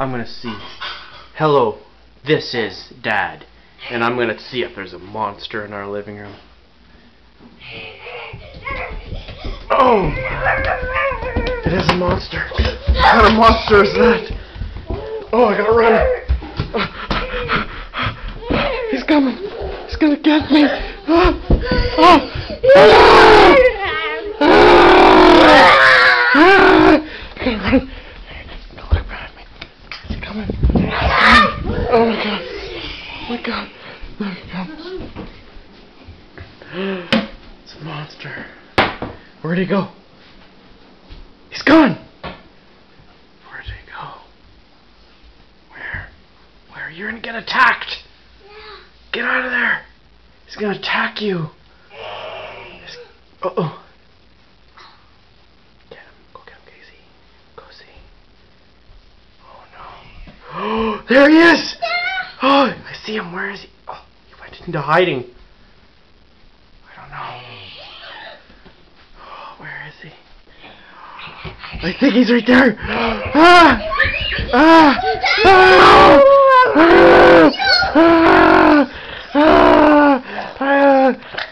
I'm gonna see. Hello, this is Dad. And I'm gonna see if there's a monster in our living room. Oh! It is a monster. What kind of monster is that? Oh, I gotta run. He's coming. He's gonna get me. Oh! Oh! I gotta run. Don't look behind me. He's coming. Oh my god. Oh my god. There he comes. It's a monster. Where'd he go? He's gone! Where'd he go? Where? Where? You're gonna get attacked! Get out of there! He's gonna attack you! Uh oh. There he is! Oh, I see him. Where is he? Oh, he went into hiding. I don't know. Oh, where is he? I think he's right there. Ah! Ah! Ah! Ah! Ah! ah! ah!